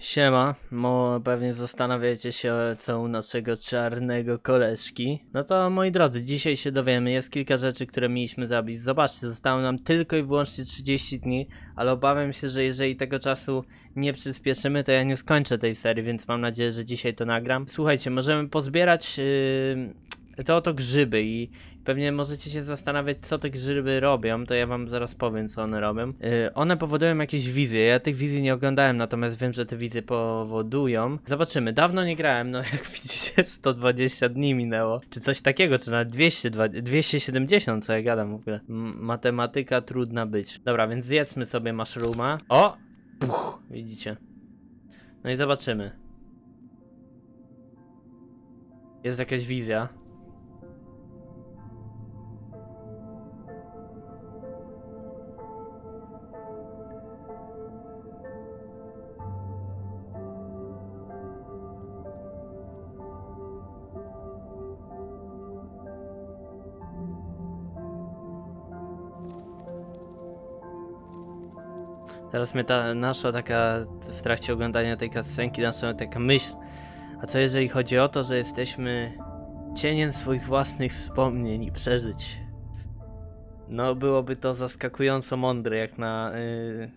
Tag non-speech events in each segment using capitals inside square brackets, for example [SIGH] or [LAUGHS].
Siema, mo pewnie zastanawiacie się co u naszego czarnego koleżki. No to moi drodzy, dzisiaj się dowiemy, jest kilka rzeczy, które mieliśmy zrobić. Zobaczcie, zostało nam tylko i wyłącznie 30 dni, ale obawiam się, że jeżeli tego czasu nie przyspieszymy, to ja nie skończę tej serii, więc mam nadzieję, że dzisiaj to nagram. Słuchajcie, możemy pozbierać yy, te oto grzyby i pewnie możecie się zastanawiać, co te grzyby robią, to ja wam zaraz powiem, co one robią. Yy, one powodują jakieś wizje, ja tych wizji nie oglądałem, natomiast wiem, że te wizje powodują. Zobaczymy, dawno nie grałem, no [LAUGHS] jak widzicie 120 dni minęło, czy coś takiego, czy nawet 200, 270, co ja gadam w ogóle. M matematyka trudna być. Dobra, więc zjedzmy sobie mushrooma. O! Puch, widzicie. No i zobaczymy. Jest jakaś wizja. Teraz mnie ta nasza taka, w trakcie oglądania tej kasenki, nasza taka myśl, a co jeżeli chodzi o to, że jesteśmy cieniem swoich własnych wspomnień i przeżyć? No byłoby to zaskakująco mądre jak na yy,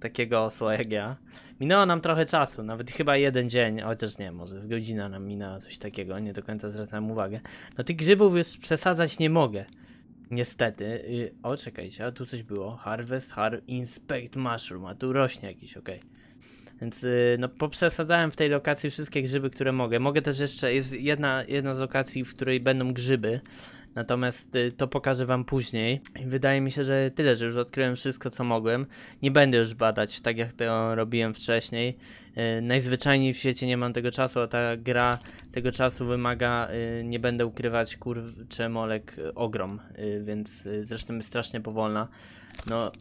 takiego osła jak ja. Minęło nam trochę czasu, nawet chyba jeden dzień, chociaż nie, może z godzina nam minęła coś takiego, nie do końca zwracałem uwagę. No tych grzybów już przesadzać nie mogę. Niestety. Y, o, czekajcie, a tu coś było. Harvest, har inspect mushroom, a tu rośnie jakiś, ok. Więc y, no poprzesadzałem w tej lokacji wszystkie grzyby, które mogę. Mogę też jeszcze, jest jedna, jedna z lokacji, w której będą grzyby. Natomiast y, to pokażę wam później. Wydaje mi się, że tyle, że już odkryłem wszystko, co mogłem. Nie będę już badać, tak jak to robiłem wcześniej. Y, najzwyczajniej w świecie nie mam tego czasu, a ta gra tego czasu wymaga, y, nie będę ukrywać, kurczę, molek ogrom, więc zresztą jest strasznie powolna. No,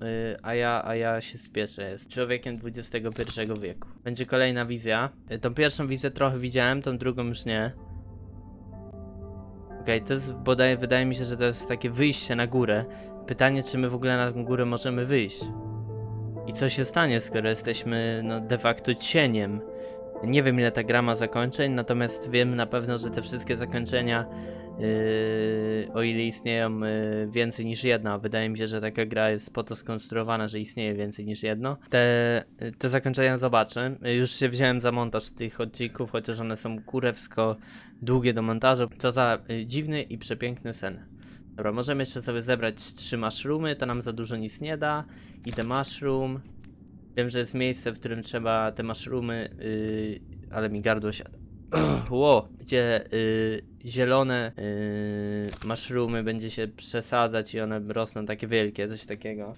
a, ja, a ja się spieszę, jest człowiekiem XXI wieku. Będzie kolejna wizja. Tą pierwszą wizję trochę widziałem, tą drugą już nie. Okej, okay, to jest bodaj, wydaje mi się, że to jest takie wyjście na górę. Pytanie, czy my w ogóle na tę górę możemy wyjść. I co się stanie, skoro jesteśmy no, de facto cieniem. Nie wiem ile ta gra ma zakończeń, natomiast wiem na pewno, że te wszystkie zakończenia Yy, o ile istnieją yy, więcej niż jedno, wydaje mi się, że taka gra jest po to skonstruowana, że istnieje więcej niż jedno. Te, te zakończenia zobaczę. Już się wziąłem za montaż tych odcinków, chociaż one są kurewsko długie do montażu. Co za yy, dziwny i przepiękny sen. Dobra, możemy jeszcze sobie zebrać trzy mushroomy, to nam za dużo nic nie da. I te mushroom. Wiem, że jest miejsce, w którym trzeba te mushroomy, yy, ale mi gardło siada. [CLEARS THROAT] Ło, gdzie y, zielone y, mushroomy będzie się przesadzać i one rosną takie wielkie, coś takiego.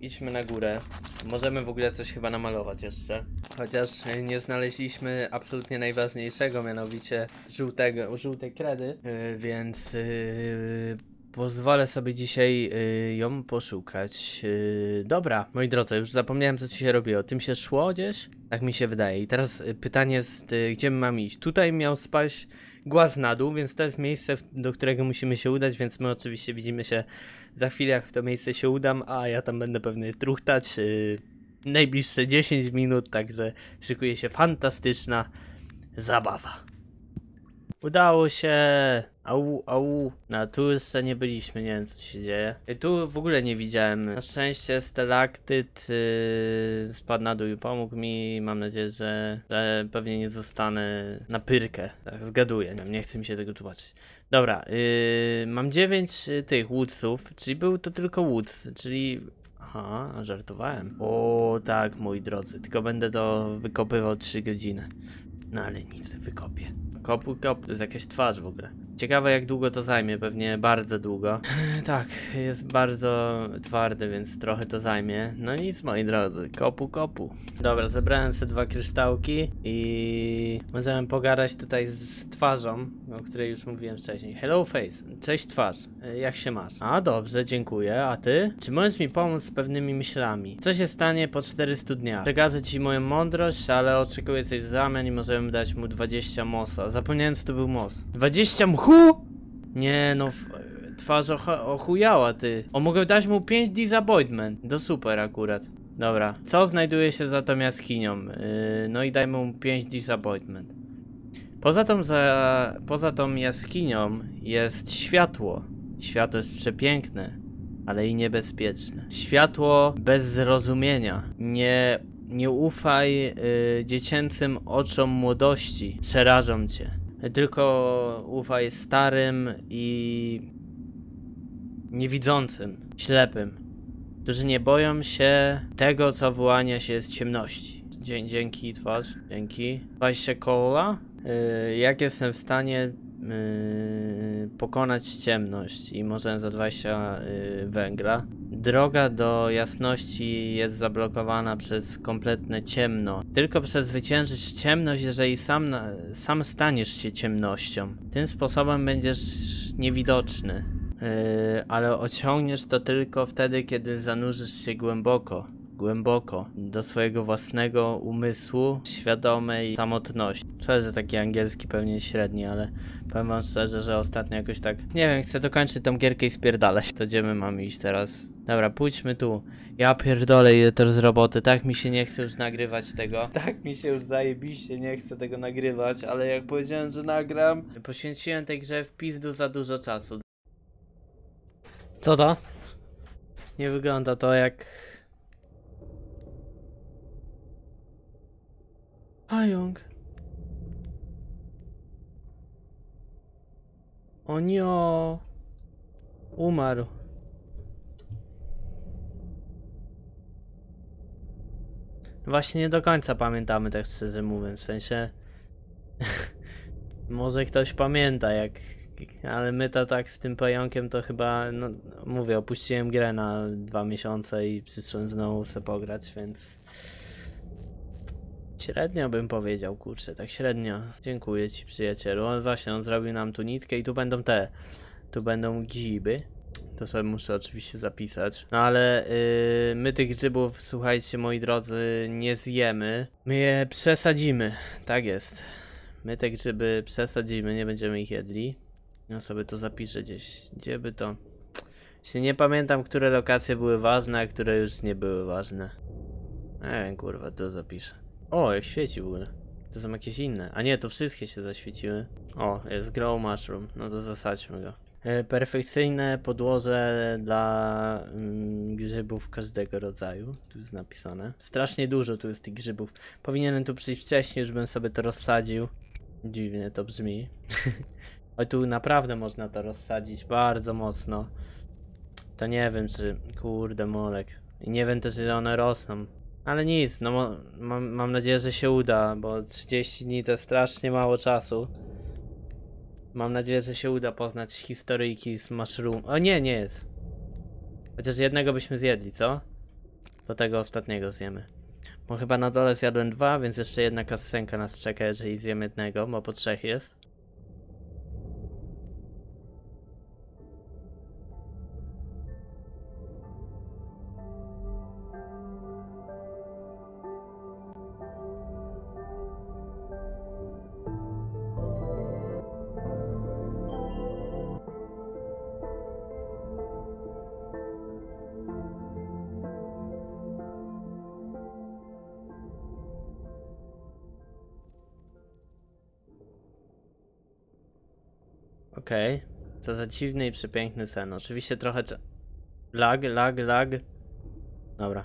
Idźmy na górę. Możemy w ogóle coś chyba namalować jeszcze. Chociaż nie znaleźliśmy absolutnie najważniejszego, mianowicie żółtego, żółtej kredy, y, więc y, pozwolę sobie dzisiaj y, ją poszukać. Y, dobra, moi drodzy, już zapomniałem co ci się robiło. Tym się szło gdzieś? Tak mi się wydaje. I teraz pytanie jest, y, gdzie my mamy iść? Tutaj miał spaść głaz na dół, więc to jest miejsce, do którego musimy się udać, więc my oczywiście widzimy się za chwilę, jak w to miejsce się udam, a ja tam będę pewnie truchtać y, najbliższe 10 minut, także szykuje się fantastyczna zabawa. Udało się! Au, au. No tu jeszcze nie byliśmy, nie wiem co się dzieje. I tu w ogóle nie widziałem. Na szczęście stalaktyt yy, spadł na dół i pomógł mi. Mam nadzieję, że, że pewnie nie zostanę na pyrkę. Tak, zgaduję, nie, nie mi się tego tłumaczyć. Dobra, yy, mam 9 yy, tych woodsów, czyli był to tylko woods, czyli Aha, żartowałem. O tak, moi drodzy, tylko będę to wykopywał 3 godziny. No ale nic, wykopię. Kopu, kop, to jest jakaś twarz w ogóle. Ciekawe jak długo to zajmie, pewnie bardzo długo. [LAUGHS] tak, jest bardzo twardy, więc trochę to zajmie. No nic moi drodzy, kopu kopu. Dobra, zebrałem sobie dwa kryształki i możemy pogadać tutaj z twarzą, o której już mówiłem wcześniej. Hello face, cześć twarz, jak się masz? A dobrze, dziękuję, a ty? Czy możesz mi pomóc z pewnymi myślami? Co się stanie po 400 dniach? Przekażę ci moją mądrość, ale oczekuję coś w zamian i możemy dać mu 20 mosa. Zapomniałem co to był mos. 20 mchu Hu! Nie no, twarz ochujała ty. O, mogę dać mu 5 disappointment. Do super akurat. Dobra, co znajduje się za tą jaskinią? Yy, no i dajmy mu 5 disappointment. Poza tą, za, poza tą jaskinią jest światło. Światło jest przepiękne, ale i niebezpieczne. Światło bez zrozumienia. Nie, nie ufaj y, dziecięcym oczom młodości. Przerażą cię. Tylko ufaj starym i niewidzącym, ślepym, którzy nie boją się tego, co wyłania się z ciemności. Dzie dzięki, twarz, dzięki. 20 koła. Yy, jak jestem w stanie yy, pokonać ciemność i możemy za 20 yy, węgla. Droga do jasności jest zablokowana przez kompletne ciemno. Tylko przezwyciężyć ciemność, jeżeli sam, sam staniesz się ciemnością. Tym sposobem będziesz niewidoczny. Yy, ale osiągniesz to tylko wtedy, kiedy zanurzysz się głęboko, głęboko do swojego własnego umysłu, świadomej samotności. Szczerze, taki angielski pewnie średni, ale powiem wam szczerze, że ostatnio jakoś tak, nie wiem, chcę dokończyć tą gierkę i spierdalać. To gdzie my mamy iść teraz? Dobra, pójdźmy tu. Ja pierdolę, ile to z roboty, tak mi się nie chce już nagrywać tego. [LAUGHS] Tak mi się już zajebiście nie chce tego nagrywać, ale jak powiedziałem, że nagram, poświęciłem tej grze w pizdu za dużo czasu. Co to? Nie wygląda to jak... Pająk. O nio. Umarł. Właśnie nie do końca pamiętamy, tak szczerze mówiąc, w sensie... [LAUGHS] Może ktoś pamięta, jak ale my to tak z tym pająkiem to chyba, no mówię, opuściłem grę na dwa miesiące i przyszłem znowu sobie pograć, więc średnio bym powiedział, kurczę, tak średnio. Dziękuję ci przyjacielu. On właśnie, on zrobił nam tu nitkę i tu będą te, tu będą grzyby. To sobie muszę oczywiście zapisać. No ale yy, my tych grzybów, słuchajcie moi drodzy, nie zjemy. My je przesadzimy, tak jest. My te grzyby przesadzimy, nie będziemy ich jedli. Ja sobie to zapiszę gdzieś. Gdzie by to? Się nie pamiętam, które lokacje były ważne, a które już nie były ważne. Nie wiem, kurwa, to zapiszę. O, jak świeci w ogóle. To są jakieś inne. A nie, to wszystkie się zaświeciły. O, jest Grow Mushroom. No to zasadźmy go. E, perfekcyjne podłoże dla mm, grzybów każdego rodzaju. Tu jest napisane. Strasznie dużo tu jest tych grzybów. Powinienem tu przyjść wcześniej, już bym sobie to rozsadził. Dziwnie to brzmi. [LAUGHS] Oj, tu naprawdę można to rozsadzić bardzo mocno. To nie wiem, czy... Kurde, molek. I nie wiem też, ile one rosną. Ale nic, no mam, mam nadzieję, że się uda, bo 30 dni to strasznie mało czasu. Mam nadzieję, że się uda poznać historyjki z mushroom. O nie, nie jest. Chociaż jednego byśmy zjedli, co? Do tego ostatniego zjemy. Bo chyba na dole zjadłem dwa, więc jeszcze jedna kasenka nas czeka, jeżeli zjem jednego, bo po trzech jest. Okej. Co za dziwny i przepiękny sen. Oczywiście trochę... Lag, lag, lag. Dobra.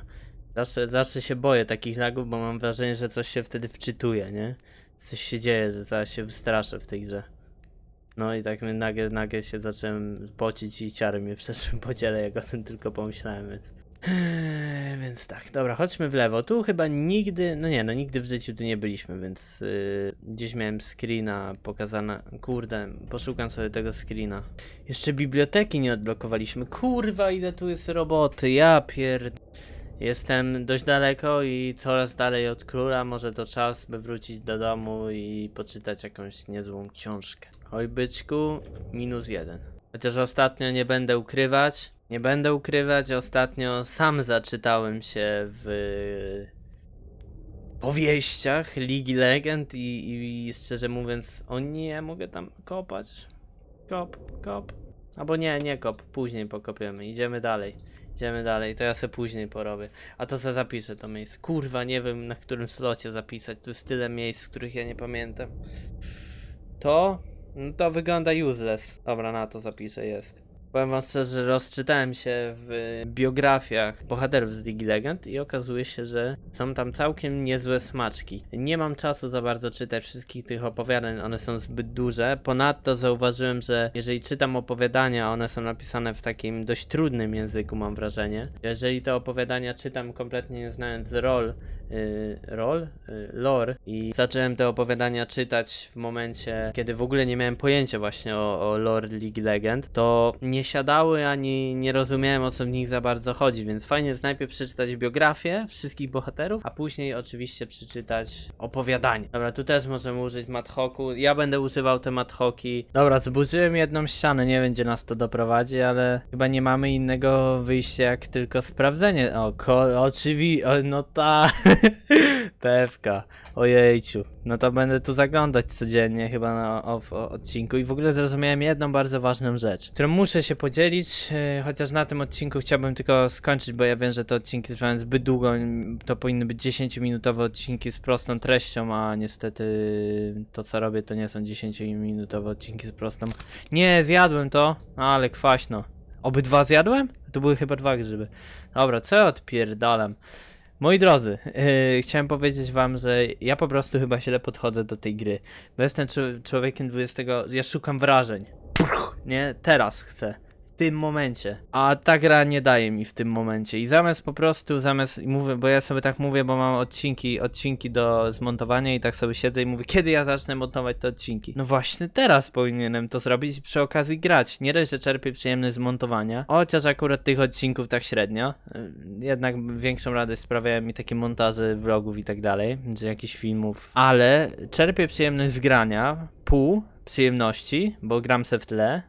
Zawsze, zawsze się boję takich lagów, bo mam wrażenie, że coś się wtedy wczytuje, nie? Coś się dzieje, że zaraz się wystraszę w tej grze. No i tak mnie nagle, nagle się zacząłem pocić i ciary mnie [LAUGHS] przeszły po ciele, jak o tym tylko pomyślałem, więc... Eee, więc tak, dobra, chodźmy w lewo. Tu chyba nigdy, no nie, no nigdy w życiu tu nie byliśmy, więc yy, gdzieś miałem screena pokazana. Kurde, poszukam sobie tego screena. Jeszcze biblioteki nie odblokowaliśmy. Kurwa, ile tu jest roboty, ja pierd... Jestem dość daleko i coraz dalej od króla. Może to czas, by wrócić do domu i poczytać jakąś niezłą książkę. Oj, byczku, minus jeden. Chociaż ostatnio nie będę ukrywać, nie będę ukrywać, ostatnio sam zaczytałem się w powieściach Ligi Legend i, i szczerze mówiąc, o nie, mogę tam kopać. Kop, kop. Albo nie, nie kop, później pokopiemy, idziemy dalej. Idziemy dalej, to ja se później porobię. A to se zapiszę to miejsce. Kurwa, nie wiem na którym slocie zapisać. Tu jest tyle miejsc, których ja nie pamiętam. To? No to wygląda useless. Dobra, na to zapiszę, jest. Powiem wam szczerze, rozczytałem się w biografiach bohaterów z League Legend i okazuje się, że są tam całkiem niezłe smaczki. Nie mam czasu za bardzo czytać wszystkich tych opowiadań, one są zbyt duże. Ponadto zauważyłem, że jeżeli czytam opowiadania, one są napisane w takim dość trudnym języku, mam wrażenie. Jeżeli te opowiadania czytam kompletnie nie znając rol, rol? Yy, lore i zacząłem te opowiadania czytać w momencie, kiedy w ogóle nie miałem pojęcia właśnie o, o lore League Legend, to nie siadały ani nie rozumiałem o co w nich za bardzo chodzi, więc fajnie jest najpierw przeczytać biografię wszystkich bohaterów, a później oczywiście przeczytać opowiadanie. Dobra, tu też możemy użyć madhoku, ja będę używał te madhoki. Dobra, zburzyłem jedną ścianę, nie wiem gdzie nas to doprowadzi, ale chyba nie mamy innego wyjścia jak tylko sprawdzenie. O, oczywiście, no tak. [LAUGHS] [LAUGHS] Pewka. Ojejciu. No to będę tu zaglądać codziennie chyba na o, o, odcinku i w ogóle zrozumiałem jedną bardzo ważną rzecz, którą muszę się podzielić, e, chociaż na tym odcinku chciałbym tylko skończyć, bo ja wiem, że te odcinki trwają zbyt długo, to powinny być 10-minutowe odcinki z prostą treścią, a niestety to co robię to nie są 10-minutowe odcinki z prostą. Nie, zjadłem to, ale kwaśno. Obydwa zjadłem? To były chyba dwa grzyby. Dobra, co ja odpierdalam? Moi drodzy, yy, chciałem powiedzieć wam, że ja po prostu chyba źle podchodzę do tej gry. Bo jestem człowiekiem 20. Ja szukam wrażeń. Puch, nie? Teraz chcę. Tym momencie. A ta gra nie daje mi w tym momencie. I zamiast po prostu, zamiast mówię, bo ja sobie tak mówię, bo mam odcinki, odcinki do zmontowania i tak sobie siedzę i mówię, kiedy ja zacznę montować te odcinki. No właśnie teraz powinienem to zrobić i przy okazji grać. Nie dość, że czerpię przyjemność z montowania, chociaż akurat tych odcinków tak średnio. Yy, Jednak większą radość sprawiają mi takie montaże vlogów i tak dalej, czy jakichś filmów. Ale czerpię przyjemność z grania, pół przyjemności, bo gram se w tle,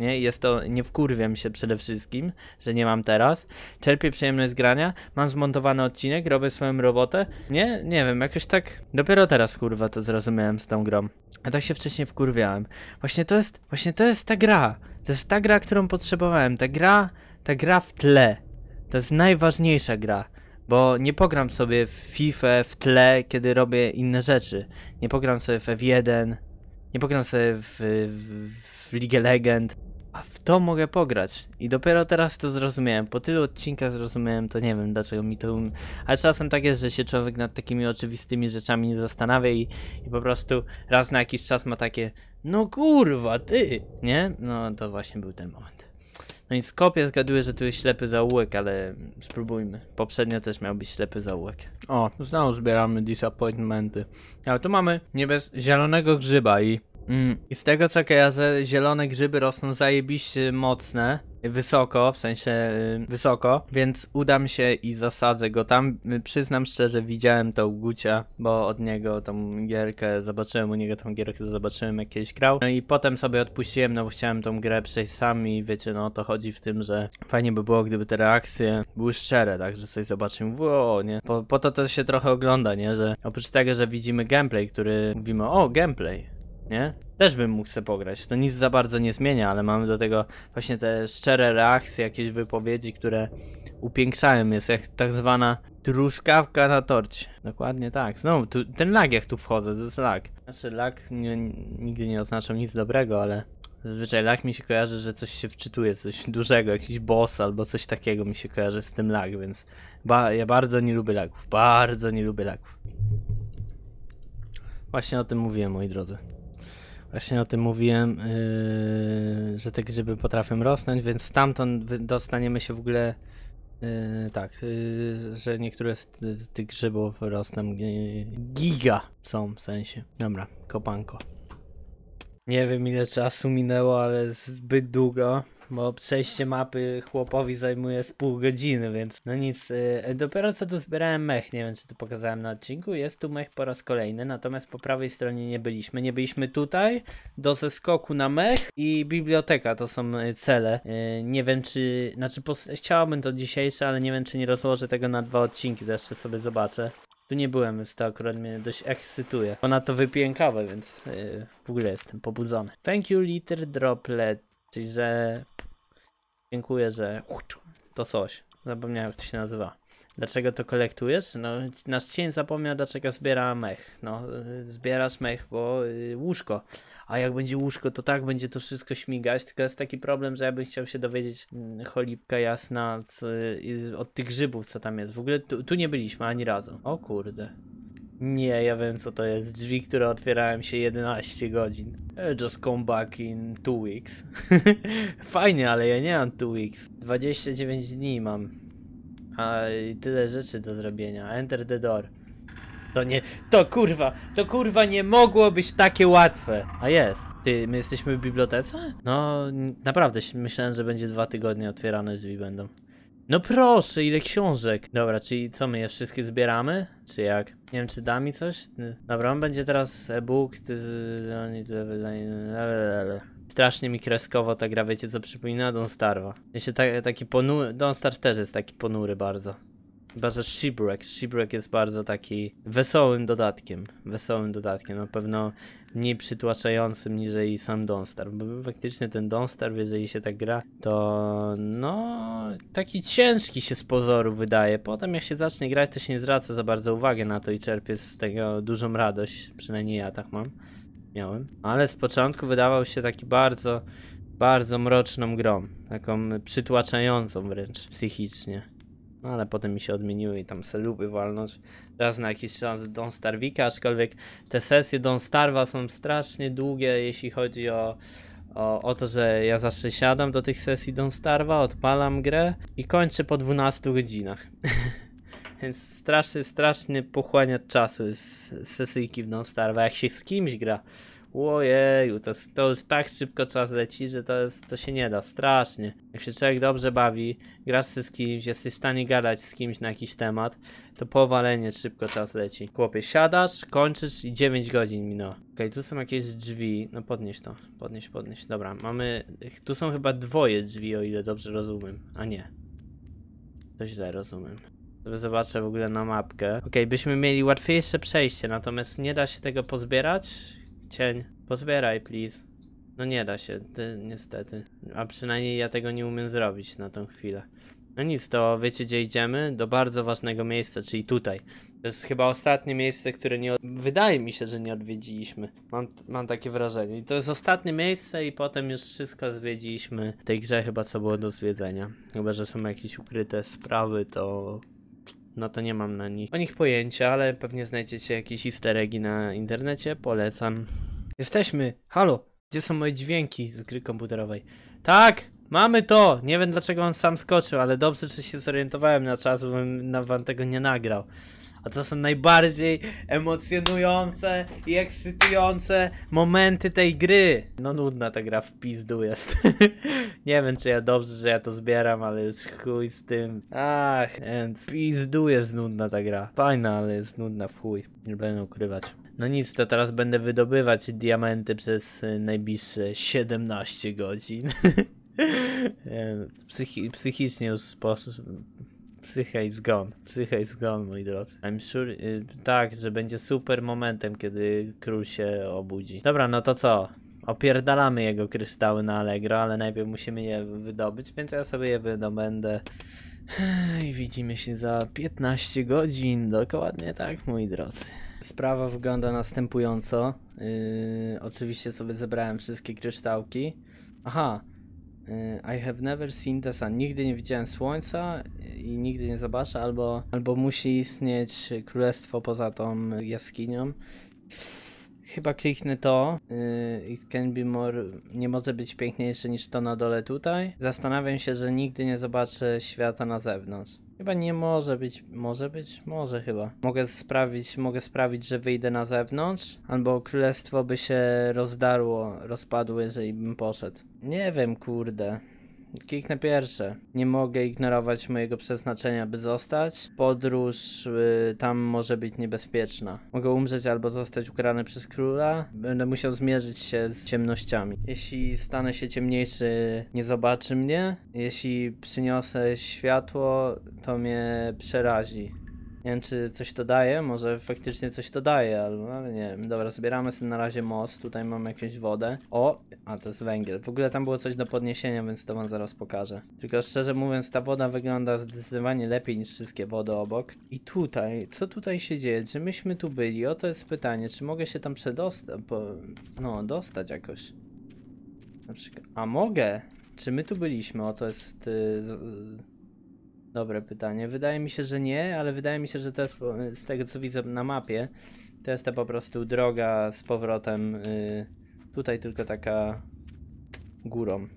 nie? Jest to, nie wkurwiam się przede wszystkim, że nie mam teraz. Czerpię przyjemność z grania, mam zmontowany odcinek, robię swoją robotę. Nie, nie wiem, jakoś tak dopiero teraz kurwa to zrozumiałem z tą grą. A tak się wcześniej wkurwiałem. Właśnie to jest, właśnie to jest ta gra. To jest ta gra, którą potrzebowałem. Ta gra, ta gra w tle. To jest najważniejsza gra. Bo nie pogram sobie w FIFA w tle, kiedy robię inne rzeczy. Nie pogram sobie w F1, nie pogram sobie w, w, w Legend, a w to mogę pograć. I dopiero teraz to zrozumiałem. Po tylu odcinkach zrozumiałem to, nie wiem dlaczego mi to... Um... Ale czasem tak jest, że się człowiek nad takimi oczywistymi rzeczami nie zastanawia i, i po prostu raz na jakiś czas ma takie no kurwa, ty! Nie? No to właśnie był ten moment. No i Skopie zgaduję, że tu jest ślepy zaułek, ale spróbujmy. Poprzednio też miał być ślepy zaułek. O, znowu zbieramy disappointmenty. Ale tu mamy niebez zielonego grzyba i... Mm, I z tego co kojarzę, zielone grzyby rosną zajebiście mocne. Wysoko, w sensie y, wysoko, więc udam się i zasadzę go tam. Przyznam szczerze, widziałem to u Gucia, bo od niego tą gierkę, zobaczyłem u niego tą gierkę, zobaczyłem jak kiedyś grał. No i potem sobie odpuściłem, no bo chciałem tą grę przejść sam i wiecie, no to chodzi w tym, że fajnie by było, gdyby te reakcje były szczere, tak, że coś zobaczymy, wow, nie. Po, po to to się trochę ogląda, nie, że oprócz tego, że widzimy gameplay, który mówimy, o, gameplay, nie? Też bym mógł sobie pograć. To nic za bardzo nie zmienia, ale mamy do tego właśnie te szczere reakcje, jakieś wypowiedzi, które upiększają. Jest jak tak zwana truskawka na torcie. Dokładnie tak. Znowu, tu, ten lag jak tu wchodzę, to jest lag. Znaczy lag nie, nigdy nie oznaczał nic dobrego, ale zazwyczaj lag mi się kojarzy, że coś się wczytuje, coś dużego, jakiś boss albo coś takiego mi się kojarzy z tym lag, więc ba ja bardzo nie lubię lagów. Bardzo nie lubię lagów. Właśnie o tym mówiłem, moi drodzy. Właśnie o tym mówiłem, yy, że te grzyby potrafią rosnąć, więc stamtąd dostaniemy się w ogóle. Yy, tak, yy, że niektóre z ty- tych grzybów rosną yy, giga są w sensie. Dobra, kopanko. Nie wiem ile czasu minęło, ale zbyt długo, bo przejście mapy chłopowi zajmuje z pół godziny, więc no nic. Yy, dopiero co tu zbierałem mech, nie wiem czy to pokazałem na odcinku, jest tu mech po raz kolejny, natomiast po prawej stronie nie byliśmy. Nie byliśmy tutaj, do zeskoku na mech i biblioteka to są y, cele. Y, Nie wiem czy, znaczy chciałbym to dzisiejsze, ale nie wiem czy nie rozłożę tego na dwa odcinki, to jeszcze sobie zobaczę. Tu nie byłem, więc to akurat mnie dość ekscytuje. Ponadto wypiłem kawę, więc yy, w ogóle jestem pobudzony. Thank you liter droplet, czyli że dziękuję, że to coś. Zapomniałem jak to się nazywa. Dlaczego to kolektujesz? No, nasz cień zapomniał, dlaczego zbiera mech. No, zbierasz mech, bo y, łóżko. A jak będzie łóżko, to tak będzie to wszystko śmigać. Tylko jest taki problem, że ja bym chciał się dowiedzieć, mm, cholipka jasna, co, y, od tych grzybów, co tam jest. W ogóle tu, tu nie byliśmy ani razu. O kurde. Nie, ja wiem co to jest. Drzwi, które otwierałem się 11 godzin. Eh, Just come back in 2 weeks. [LAUGHS] Fajnie, ale ja nie mam 2 weeks. 29 dni mam. A tyle rzeczy do zrobienia. Enter the door. To nie. To kurwa! To kurwa nie mogło być takie łatwe! A jest. Ty, my jesteśmy w bibliotece? No, naprawdę myślałem, że będzie dwa tygodnie otwierane drzwi będą. No proszę, ile książek. Dobra, czyli co, my je wszystkie zbieramy? Czy jak? Nie wiem, czy da mi coś? Dobra, on będzie teraz e-book. Strasznie mi kreskowo ta gra, wiecie co przypomina? Don Starwa. Jeśli ta, taki ponury, Don Starw też jest taki ponury bardzo. Chyba, że Shipwreck. Shipwreck jest bardzo taki wesołym dodatkiem. Wesołym dodatkiem, na pewno mniej przytłaczającym niżeli sam Don't Starve. Bo faktycznie ten Don't Starve, jeżeli się tak gra, to no taki ciężki się z pozoru wydaje. Potem jak się zacznie grać, to się nie zwraca za bardzo uwagi na to i czerpie z tego dużą radość. Przynajmniej ja tak mam. Miałem. Ale z początku wydawał się taki bardzo, bardzo mroczną grą. Taką przytłaczającą wręcz psychicznie. No ale potem mi się odmieniły i tam se lubię walnąć raz na jakiś czas Don Starwika, aczkolwiek te sesje Don Starwa są strasznie długie, jeśli chodzi o, o, o to, że ja zawsze siadam do tych sesji Don Starwa, odpalam grę i kończę po 12 godzinach. [LAUGHS] Więc straszny, straszny pochłaniacz czasu jest sesyjki w Don Starwa, jak się z kimś gra. Ojeju, to, jest- to już tak szybko czas leci, że to, jest, to się nie da, strasznie. Jak się człowiek dobrze bawi, grasz z kimś, jesteś w stanie gadać z kimś na jakiś temat, to powalenie szybko czas leci. Chłopie, siadasz, kończysz i 9 godzin minęło. Okej, tu są jakieś drzwi, no podnieś to, podnieś, podnieś. Dobra, mamy, tu są chyba dwoje drzwi, o ile dobrze rozumiem, a nie. To źle rozumiem. Zobaczę w ogóle na mapkę. Okej, byśmy mieli łatwiejsze przejście, natomiast nie da się tego pozbierać. Cień, pozbieraj, please. No nie da się, ty, niestety. A przynajmniej ja tego nie umiem zrobić na tą chwilę. No nic, to wiecie gdzie idziemy? Do bardzo ważnego miejsca, czyli tutaj. To jest chyba ostatnie miejsce, które nie... Wydaje mi się, że nie odwiedziliśmy. Mam, mam takie wrażenie. I to jest ostatnie miejsce i potem już wszystko zwiedziliśmy w tej grze chyba co było do zwiedzenia. Chyba, że są jakieś ukryte sprawy, to... No to nie mam na nich, o nich pojęcia, ale pewnie znajdziecie jakieś easter eggi na internecie, polecam. Jesteśmy! Halo! Gdzie są moje dźwięki z gry komputerowej? Tak! Mamy to! Nie wiem dlaczego on sam skoczył, ale dobrze, że się zorientowałem na czas, bym wam tego nie nagrał. A to są najbardziej emocjonujące i ekscytujące momenty tej gry. No nudna ta gra w pizdu jest. [LAUGHS] nie wiem czy ja dobrze, że ja to zbieram, ale już chuj z tym. Ach, w pizdu jest nudna ta gra. Fajna, ale jest nudna w chuj. Nie będę ukrywać. No nic, to teraz będę wydobywać diamenty przez y, najbliższe 17 godzin. [LAUGHS] Psychi psychicznie już sposób. Psycha is gone. Psycha is gone, moi drodzy. I'm sure. Y, tak, że będzie super momentem, kiedy król się obudzi. Dobra, no to co? Opierdalamy jego kryształy na Allegro, ale najpierw musimy je wydobyć, więc ja sobie je wydobędę. I widzimy się za 15 godzin. Dokładnie tak, moi drodzy. Sprawa wygląda następująco. Yy, oczywiście sobie zebrałem wszystkie kryształki. Aha. Yy, I have never seen the sun. Nigdy nie widziałem słońca i nigdy nie zobaczę, albo, albo musi istnieć królestwo poza tą jaskinią. Chyba kliknę to. Yy, it can be more. Nie może być piękniejsze niż to na dole tutaj. Zastanawiam się, że nigdy nie zobaczę świata na zewnątrz. Chyba nie może być, może być, może chyba. Mogę sprawić, mogę sprawić, że wyjdę na zewnątrz, albo królestwo by się rozdarło, rozpadło, jeżeli bym poszedł. Nie wiem, kurde. Kliknę pierwsze. Nie mogę ignorować mojego przeznaczenia, by zostać. Podróż y, tam może być niebezpieczna. Mogę umrzeć albo zostać ukarany przez króla. Będę musiał zmierzyć się z ciemnościami. Jeśli stanę się ciemniejszy, nie zobaczy mnie. Jeśli przyniosę światło, to mnie przerazi. Nie wiem, czy coś to daje, może faktycznie coś to daje, albo ale nie wiem. Dobra, zbieramy sobie na razie most, tutaj mamy jakąś wodę. O, a to jest węgiel. W ogóle tam było coś do podniesienia, więc to wam zaraz pokażę. Tylko szczerze mówiąc, ta woda wygląda zdecydowanie lepiej niż wszystkie wody obok. I tutaj, co tutaj się dzieje? Czy myśmy tu byli? O, to jest pytanie. Czy mogę się tam przedostać? No, dostać jakoś. Na przykład. A mogę? Czy my tu byliśmy? O, to jest. y, z- Dobre pytanie. Wydaje mi się, że nie, ale wydaje mi się, że to jest z tego co widzę na mapie. To jest to po prostu droga z powrotem. y, tutaj tylko taka górą.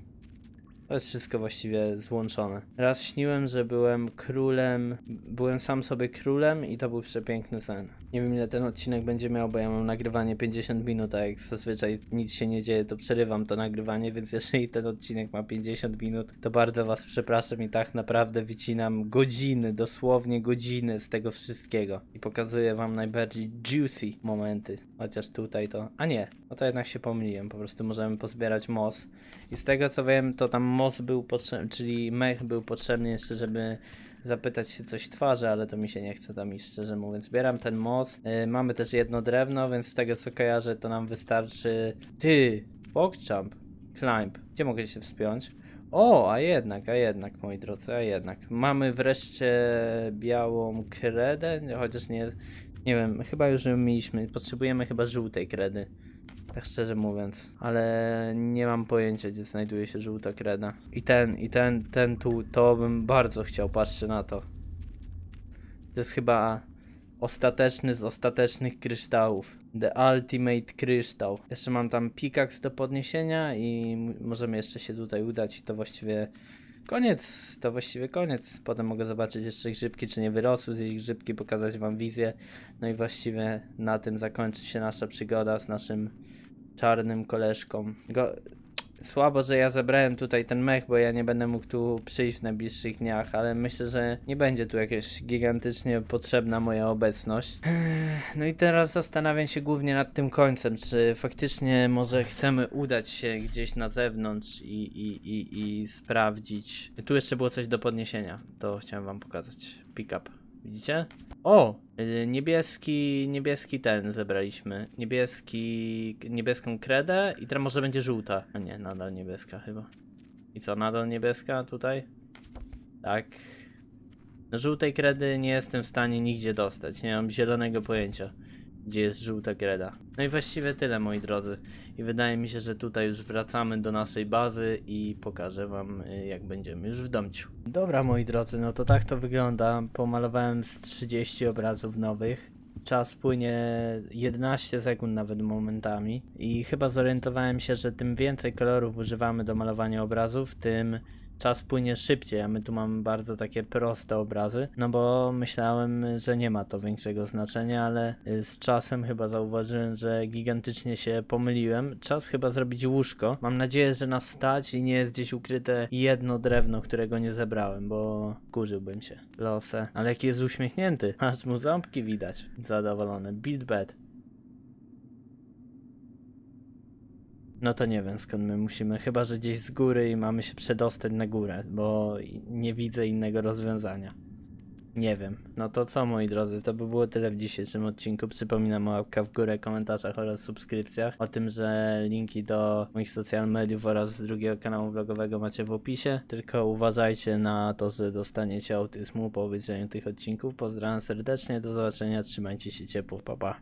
To jest wszystko właściwie złączone. Raz śniłem, że byłem królem, byłem sam sobie królem i to był przepiękny sen. Nie wiem ile ten odcinek będzie miał, bo ja mam nagrywanie 50 minut, a jak zazwyczaj nic się nie dzieje, to przerywam to nagrywanie, więc jeżeli ten odcinek ma 50 minut, to bardzo was przepraszam i tak naprawdę wycinam godziny, dosłownie godziny z tego wszystkiego i pokazuję wam najbardziej juicy momenty. Chociaż tutaj to... A nie, no to jednak się pomyliłem, po prostu możemy pozbierać mos. I z tego co wiem, to tam most był potrzebny, czyli mech był potrzebny jeszcze, żeby zapytać się coś twarzy, ale to mi się nie chce tam iść, szczerze mówiąc. Zbieram ten most. Yy, mamy też jedno drewno, więc z tego co kojarzę, to nam wystarczy. Ty! Pogchamp! Climb. Gdzie mogę się wspiąć? O, a jednak, a jednak, moi drodzy, a jednak. Mamy wreszcie białą kredę, chociaż nie, nie wiem, chyba już ją mieliśmy. Potrzebujemy chyba żółtej kredy. Tak szczerze mówiąc, ale nie mam pojęcia, gdzie znajduje się żółta kreda. I ten, i ten, ten tu, to bym bardzo chciał, patrzcie na to. To jest chyba ostateczny z ostatecznych kryształów. The Ultimate Kryształ. Jeszcze mam tam pickaxe do podniesienia i możemy jeszcze się tutaj udać i to właściwie koniec. To właściwie koniec. Potem mogę zobaczyć jeszcze grzybki, czy nie wyrosły z ich grzybki, pokazać wam wizję. No i właściwie na tym zakończy się nasza przygoda z naszym czarnym koleżką. Go... Słabo, że ja zebrałem tutaj ten mech, bo ja nie będę mógł tu przyjść w najbliższych dniach, ale myślę, że nie będzie tu jakaś gigantycznie potrzebna moja obecność. No i teraz zastanawiam się głównie nad tym końcem, czy faktycznie może chcemy udać się gdzieś na zewnątrz i, i, i, i sprawdzić. Tu jeszcze było coś do podniesienia, to chciałem wam pokazać. Pick up. Widzicie? O! y, Niebieski, niebieski ten zebraliśmy. Niebieski, niebieską kredę i teraz może będzie żółta. A nie, nadal niebieska chyba. I co, nadal niebieska tutaj? Tak. No, żółtej kredy nie jestem w stanie nigdzie dostać. Nie mam zielonego pojęcia, gdzie jest żółta kreda. No i właściwie tyle, moi drodzy. I wydaje mi się, że tutaj już wracamy do naszej bazy i pokażę wam, y, jak będziemy już w domciu. Dobra, moi drodzy, no to tak to wygląda. Pomalowałem z 30 obrazów nowych. Czas płynie 11 sekund nawet momentami i chyba zorientowałem się, że tym więcej kolorów używamy do malowania obrazów, tym czas płynie szybciej, a my tu mamy bardzo takie proste obrazy, no bo myślałem, że nie ma to większego znaczenia, ale y, z czasem chyba zauważyłem, że gigantycznie się pomyliłem. Czas chyba zrobić łóżko. Mam nadzieję, że nas stać i nie jest gdzieś ukryte jedno drewno, którego nie zebrałem, bo kurzyłbym się. Losę. Ale jaki jest uśmiechnięty. Aż mu ząbki widać. Zadowolony. Build bed. No to nie wiem skąd my musimy, chyba że gdzieś z góry i mamy się przedostać na górę, bo nie widzę innego rozwiązania. Nie wiem. No to co moi drodzy, to by było tyle w dzisiejszym odcinku. Przypominam o łapkach w górę, komentarzach oraz subskrypcjach. O tym, że linki do moich social mediów oraz drugiego kanału vlogowego macie w opisie. Tylko uważajcie na to, że dostaniecie autyzmu po obejrzeniu tych odcinków. Pozdrawiam serdecznie, do zobaczenia, trzymajcie się ciepło, pa pa.